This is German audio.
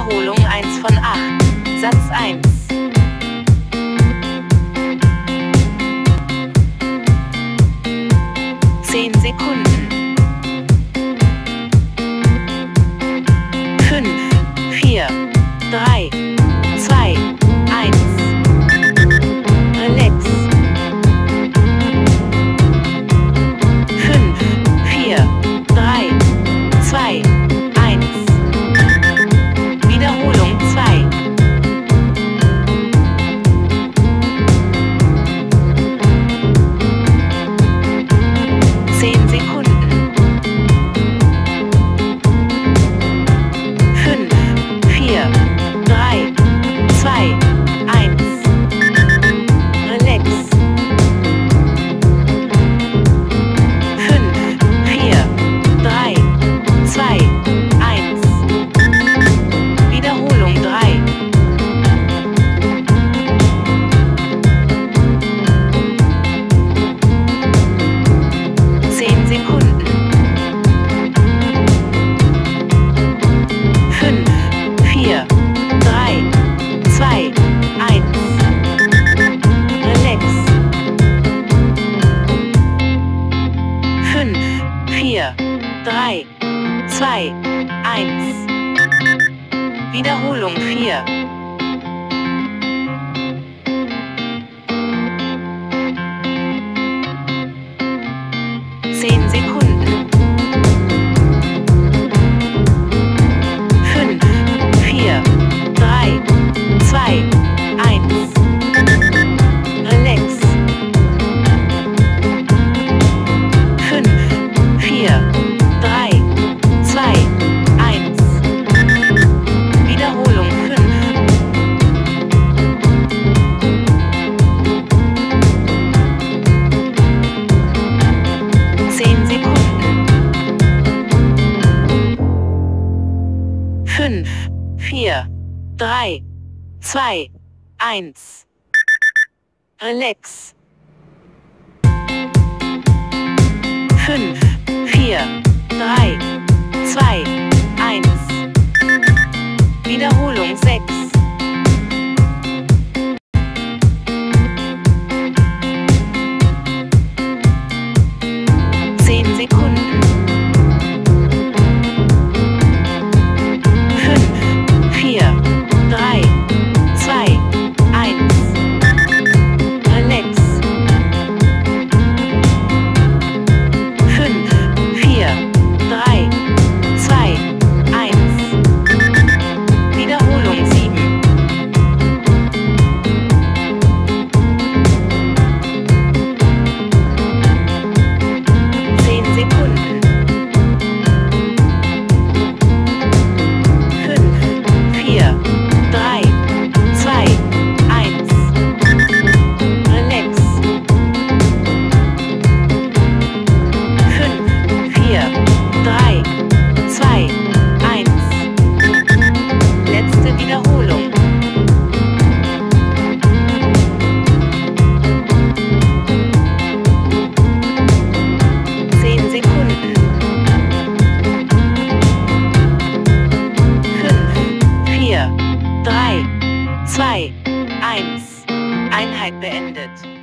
Wiederholung 1 von 8. Satz 1. Zehn Sekunden. 2, 1. Wiederholung 4. 3, 2, 1. Relax. 5, 4, 3, 2, 1. Wiederholung 6. Sekunden. 2, 1. Einheit beendet.